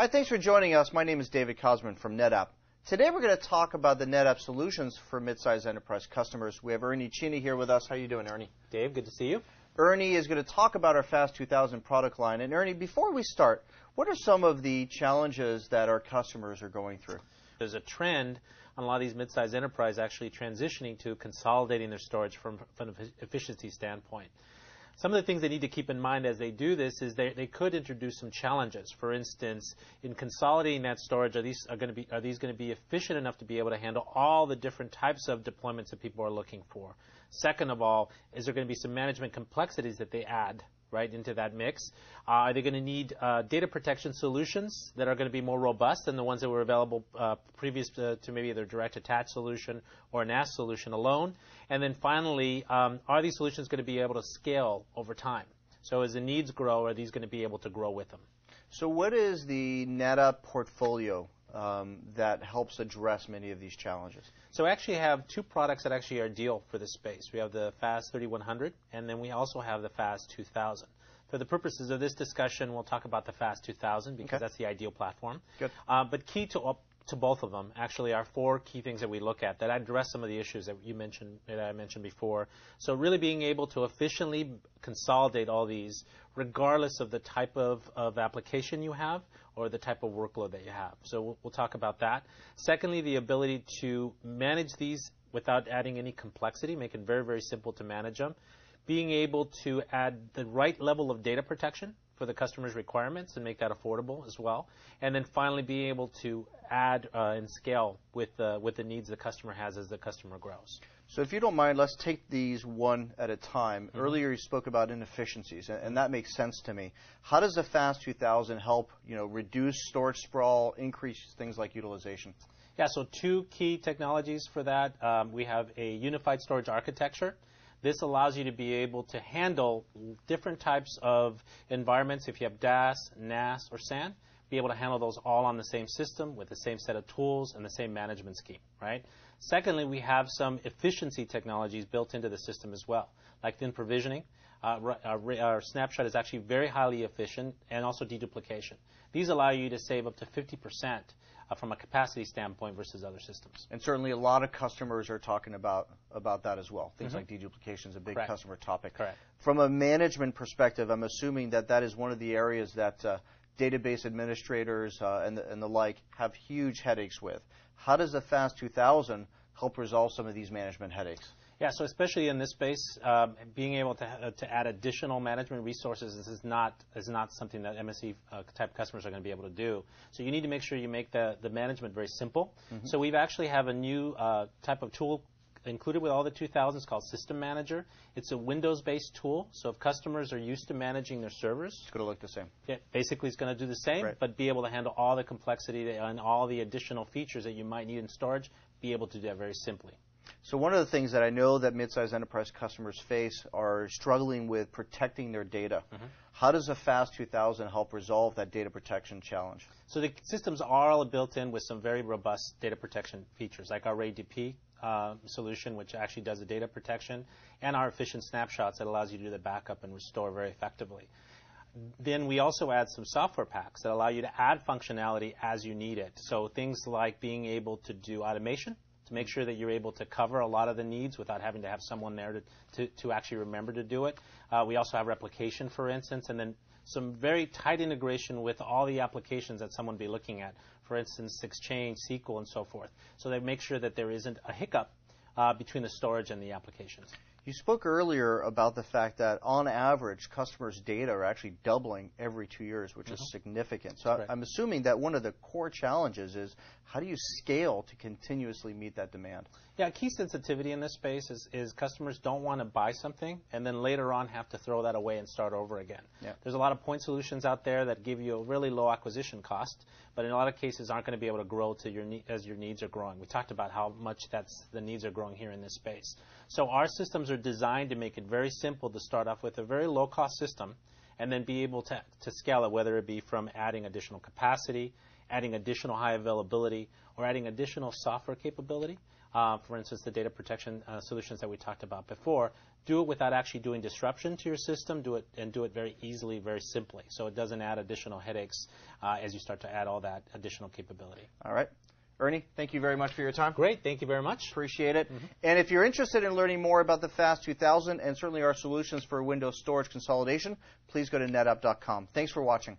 Hi, thanks for joining us. My name is David Kosman from NetApp. Today we're going to talk about the NetApp solutions for mid-sized enterprise customers. We have Ernie China here with us. How are you doing, Ernie? Dave, good to see you. Ernie is going to talk about our FAS 2000 product line. And Ernie, before we start, what are some of the challenges that our customers are going through? There's a trend on a lot of these mid-sized enterprise actually transitioning to consolidating their storage from, from an efficiency standpoint. Some of the things they need to keep in mind as they do this is they, they could introduce some challenges. For instance, in consolidating that storage, are these are going to be are these going to be efficient enough to be able to handle all the different types of deployments that people are looking for? Second of all, is there going to be some management complexities that they add right into that mix? Uh, are they going to need uh, data protection solutions that are going to be more robust than the ones that were available uh, previous to, to, maybe their direct attach solution or NAS solution alone? And then finally, um, are these solutions going to be able to scale over time? So as the needs grow, are these going to be able to grow with them? So what is the NetApp portfolio um, that helps address many of these challenges? So we actually have two products that actually are ideal for this space. We have the FAS 3100, and then we also have the FAS 2000. For the purposes of this discussion, we'll talk about the FAS 2000 because okay. that's the ideal platform. Good. Uh, but key to to both of them actually are four key things that we look at that address some of the issues that you mentioned that I mentioned before. So really being able to efficiently consolidate all these regardless of the type of, of application you have or the type of workload that you have. So we'll, we'll talk about that. Secondly, the ability to manage these without adding any complexity, make it very, very simple to manage them. Being able to add the right level of data protection for the customer's requirements and make that affordable as well. And then finally, being able to add uh, and scale with the with the needs the customer has as the customer grows. So, if you don't mind, let's take these one at a time. Mm-hmm. Earlier, you spoke about inefficiencies, and, and, that makes sense to me. How does the FAS 2000 help, you know, reduce storage sprawl, increase things like utilization? Yeah, so two key technologies for that. Um, we have a unified storage architecture this allows you to be able to handle different types of environments. If you have DAS, NAS, or SAN, be able to handle those all on the same system with the same set of tools and the same management scheme, right? Secondly, we have some efficiency technologies built into the system as well, like thin provisioning. Uh, our, our, snapshot is actually very highly efficient and also deduplication. These allow you to save up to 50% uh, from a capacity standpoint versus other systems. And certainly a lot of customers are talking about, about that as well. Things mm-hmm. like deduplication is a big customer topic. Correct. From a management perspective, I'm assuming that that is one of the areas that uh, database administrators uh, and, the, and the like have huge headaches with. How does the FAS 2000 help resolve some of these management headaches? Yeah, so especially in this space, uh, being able to, uh, to add additional management resources is not is not something that MSE uh, type customers are going to be able to do. So you need to make sure you make the, the management very simple. Mm-hmm. So we've actually have a new uh, type of tool included with all the 2000s called System Manager. It's a Windows-based tool, so if customers are used to managing their servers, it's going to look the same. Yeah, basically, it's going to do the same, right. but be able to handle all the complexity and all the additional features that you might need in storage. Be able to do that very simply. So one of the things that I know that mid-sized enterprise customers face are struggling with protecting their data. Mm-hmm. How does a FAS 2000 help resolve that data protection challenge? So the systems are all built in with some very robust data protection features, like our RAID-DP uh, solution, which actually does the data protection, and our efficient snapshots that allows you to do the backup and restore very effectively. Then we also add some software packs that allow you to add functionality as you need it. So things like being able to do automation to make sure that you're able to cover a lot of the needs without having to have someone there to, to, to actually remember to do it. Uh, we also have replication, for instance, and then some very tight integration with all the applications that someone be looking at, for instance, Exchange, SQL, and so forth. So they make sure that there isn't a hiccup uh, between the storage and the applications. You spoke earlier about the fact that on average, customers' data are actually doubling every two years, which mm-hmm. is significant. So I'm assuming that one of the core challenges is how do you scale to continuously meet that demand? Yeah, key sensitivity in this space is, is customers don't want to buy something and then later on have to throw that away and start over again. There's a lot of point solutions out there that give you a really low acquisition cost, but in a lot of cases aren't going to be able to grow to your ne- as your needs are growing. We talked about how much that's the needs are growing here in this space. So our systems are designed to make it very simple to start off with a very low cost system and then be able to, to scale it, whether it be from adding additional capacity, adding additional high availability, or adding additional software capability. Uh, for instance, the data protection uh, solutions that we talked about before, do it without actually doing disruption to your system, do it and do it very easily, very simply, so it doesn't add additional headaches uh, as you start to add all that additional capability. All right. Ernie, thank you very much for your time. Great, thank you very much. Appreciate it. Mm-hmm. And if you're interested in learning more about the FAS 2000 and certainly our solutions for Windows storage consolidation, please go to netapp.com. Thanks for watching.